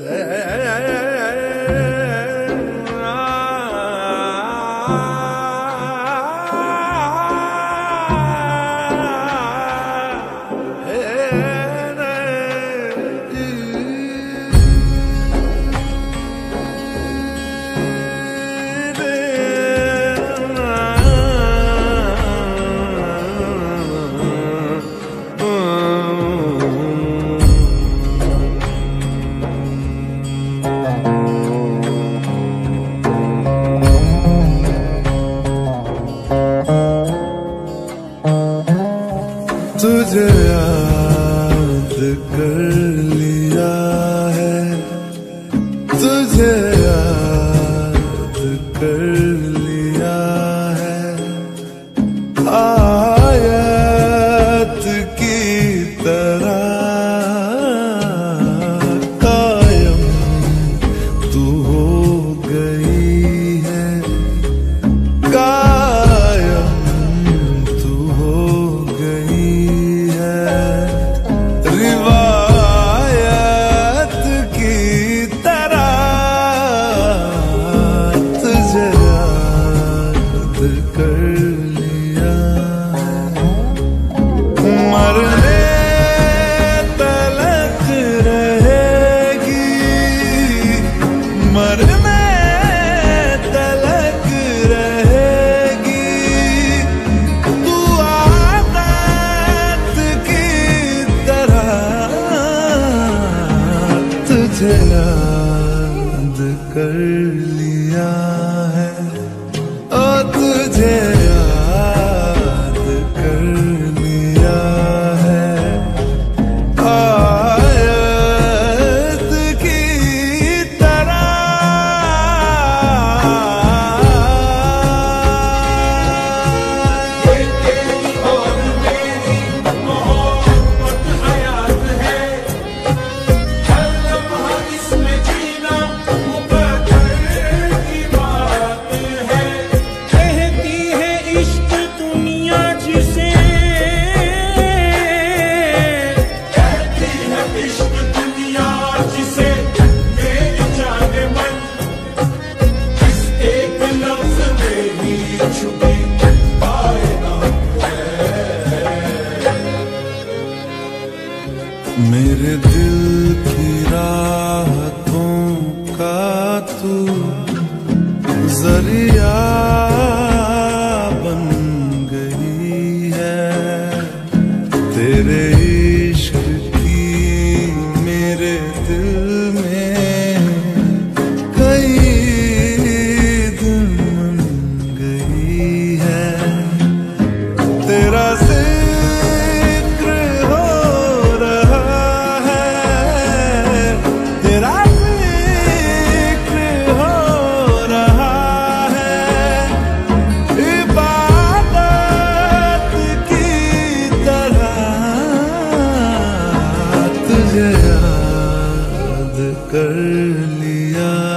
Hey, hey, hey, hey. तुझे याद कर लिया है। तुझे याद कर लिया है। आ तुझे याद कर लिया है ओ तुझे Did कर लिया।